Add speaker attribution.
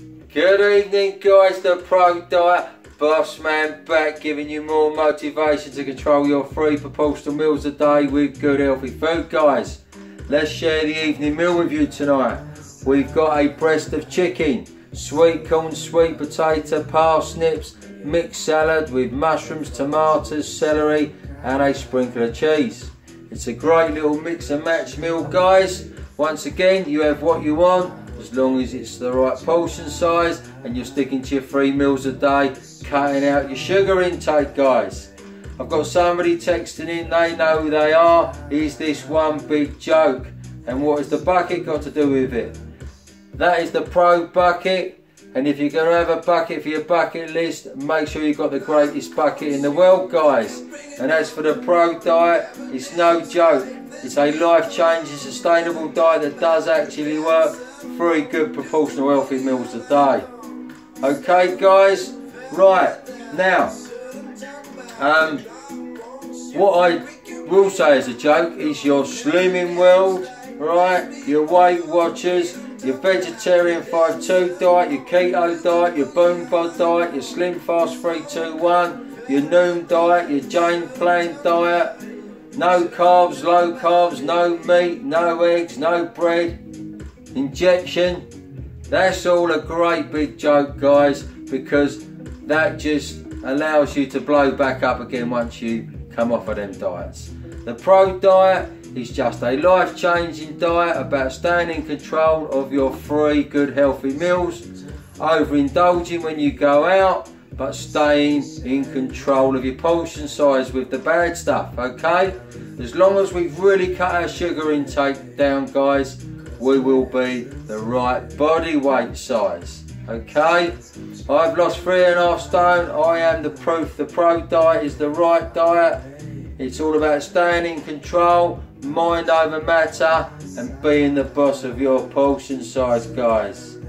Speaker 1: Good evening guys, the Pro Diet Boss Man back giving you more motivation to control your three proportional meals a day with good healthy food guys. Let's share the evening meal with you tonight. We've got a breast of chicken, sweet corn, sweet potato, parsnips, mixed salad with mushrooms, tomatoes, celery and a sprinkle of cheese. It's a great little mix and match meal guys. Once again you have what you want as long as it's the right portion size and you're sticking to your three meals a day, cutting out your sugar intake, guys. I've got somebody texting in, they know who they are. Is this one big joke? And what has the bucket got to do with it? That is the Pro Bucket. And if you're going to have a bucket for your bucket list, make sure you've got the greatest bucket in the world, guys. And as for the Pro Diet, it's no joke. It's a life-changing, sustainable diet that does actually work three good proportional healthy meals a day. Okay guys, right, now, um, what I will say as a joke is your slimming world, right, your Weight Watchers, your vegetarian 5-2 diet, your keto diet, your BoomBod diet, your SlimFast 321, your noom diet, your Jane Plan diet, no carbs, low carbs, no meat, no eggs, no bread, injection. That's all a great big joke, guys, because that just allows you to blow back up again once you come off of them diets. The Pro Diet is just a life changing diet about staying in control of your three good healthy meals, overindulging when you go out, but staying in control of your portion size with the bad stuff, okay? As long as we've really cut our sugar intake down, guys, we will be the right body weight size. Okay, I've lost three and a half stone. I am the proof the pro diet is the right diet. It's all about staying in control, mind over matter, and being the boss of your portion size, guys.